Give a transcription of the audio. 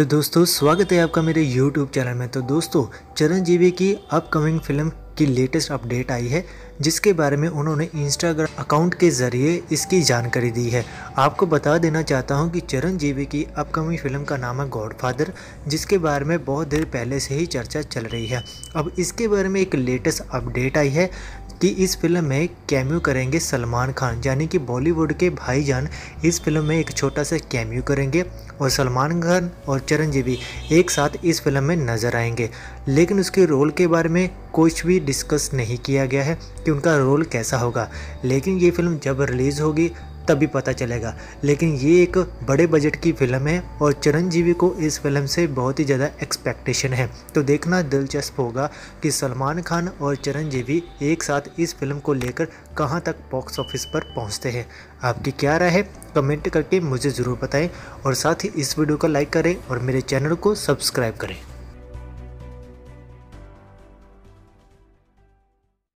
Hello दोस्तों, स्वागत है आपका मेरे यूट्यूब चैनल में। तो दोस्तों चिरंजीवी की अपकमिंग फ़िल्म की लेटेस्ट अपडेट आई है, जिसके बारे में उन्होंने इंस्टाग्राम अकाउंट के ज़रिए इसकी जानकारी दी है। आपको बता देना चाहता हूँ कि चिरंजीवी की अपकमिंग फ़िल्म का नाम है गॉडफादर जिसके बारे में बहुत देर पहले से ही चर्चा चल रही है। अब इसके बारे में एक लेटेस्ट अपडेट आई है कि इस फ़िल्म में कैम्यू करेंगे सलमान खान, यानी कि बॉलीवुड के भाईजान इस फ़िल्म में एक छोटा सा कैम्यू करेंगे और सलमान खान और चिरंजीवी एक साथ इस फ़िल्म में नज़र आएँगे। लेकिन उसके रोल के बारे में कुछ भी डिस्कस नहीं किया गया है कि उनका रोल कैसा होगा। लेकिन ये फ़िल्म जब रिलीज़ होगी तभी पता चलेगा। लेकिन ये एक बड़े बजट की फ़िल्म है और चिरंजीवी को इस फ़िल्म से बहुत ही ज़्यादा एक्सपेक्टेशन है। तो देखना दिलचस्प होगा कि सलमान खान और चिरंजीवी एक साथ इस फ़िल्म को लेकर कहाँ तक बॉक्स ऑफ़िस पर पहुँचते हैं। आपकी क्या राय है? कमेंट करके मुझे ज़रूर बताएँ और साथ ही इस वीडियो को लाइक करें और मेरे चैनल को सब्सक्राइब करें।